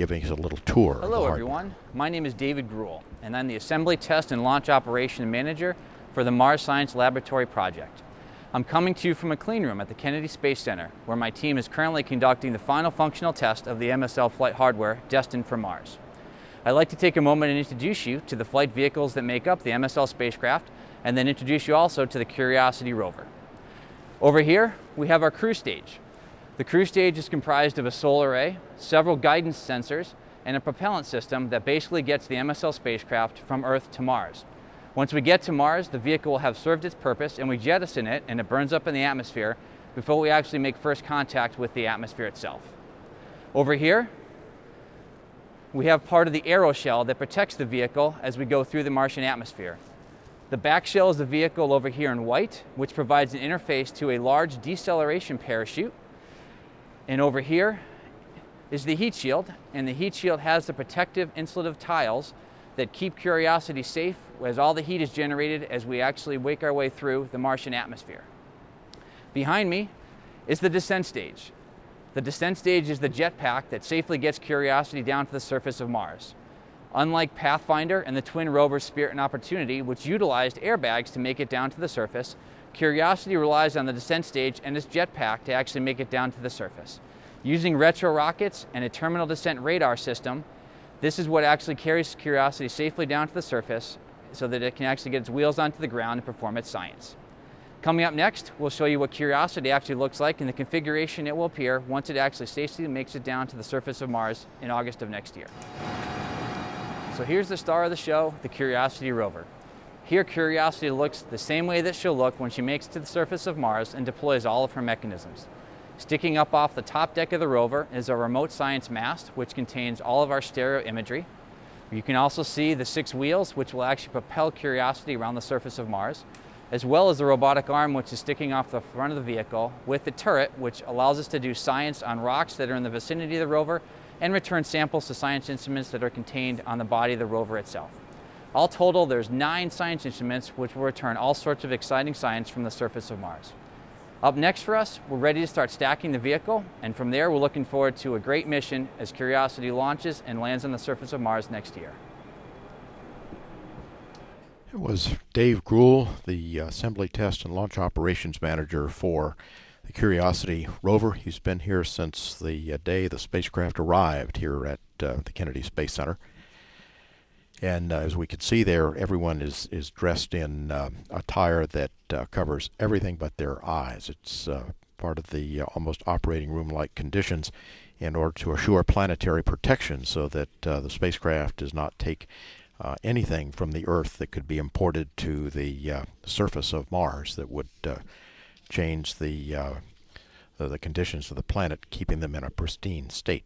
giving us a little tour. Hello, everyone. My name is David Gruel, and I'm the Assembly, Test, and Launch Operation Manager for the Mars Science Laboratory project. I'm coming to you from a clean room at the Kennedy Space Center, where my team is currently conducting the final functional test of the MSL flight hardware destined for Mars. I'd like to take a moment and introduce you to the flight vehicles that make up the MSL spacecraft, and then introduce you also to the Curiosity rover. Over here, we have our cruise stage. The cruise stage is comprised of a solar array, several guidance sensors, and a propellant system that basically gets the MSL spacecraft from Earth to Mars. Once we get to Mars, the vehicle will have served its purpose and we jettison it and it burns up in the atmosphere before we actually make first contact with the atmosphere itself. Over here, we have part of the aeroshell that protects the vehicle as we go through the Martian atmosphere. The back shell is the vehicle over here in white, which provides an interface to a large deceleration parachute. And over here is the heat shield, and the heat shield has the protective insulative tiles that keep Curiosity safe as all the heat is generated as we actually wake our way through the Martian atmosphere. Behind me is the descent stage. The descent stage is the jetpack that safely gets Curiosity down to the surface of Mars. Unlike Pathfinder and the twin rovers Spirit and Opportunity, which utilized airbags to make it down to the surface, Curiosity relies on the descent stage and its jetpack to actually make it down to the surface. Using retro rockets and a terminal descent radar system, this is what actually carries Curiosity safely down to the surface so that it can actually get its wheels onto the ground and perform its science. Coming up next, we'll show you what Curiosity actually looks like and the configuration it will appear once it actually safely makes it down to the surface of Mars in August of next year. So here's the star of the show, the Curiosity rover. Here Curiosity looks the same way that she'll look when she makes to the surface of Mars and deploys all of her mechanisms. Sticking up off the top deck of the rover is a remote science mast, which contains all of our stereo imagery. You can also see the six wheels, which will actually propel Curiosity around the surface of Mars, as well as the robotic arm, which is sticking off the front of the vehicle, with the turret, which allows us to do science on rocks that are in the vicinity of the rover and return samples to science instruments that are contained on the body of the rover itself. All total, there's nine science instruments which will return all sorts of exciting science from the surface of Mars. Up next for us, we're ready to start stacking the vehicle, and from there, we're looking forward to a great mission as Curiosity launches and lands on the surface of Mars next year. It was Dave Gruel, the Assembly Test and Launch Operations Manager for the Curiosity rover. He's been here since the uh, day the spacecraft arrived here at uh, the Kennedy Space Center. And uh, as we can see there, everyone is, is dressed in uh, attire that uh, covers everything but their eyes. It's uh, part of the uh, almost operating room like conditions in order to assure planetary protection so that uh, the spacecraft does not take Uh, anything from the Earth that could be imported to the uh, surface of Mars that would uh, change the, the conditions of the planet, keeping them in a pristine state.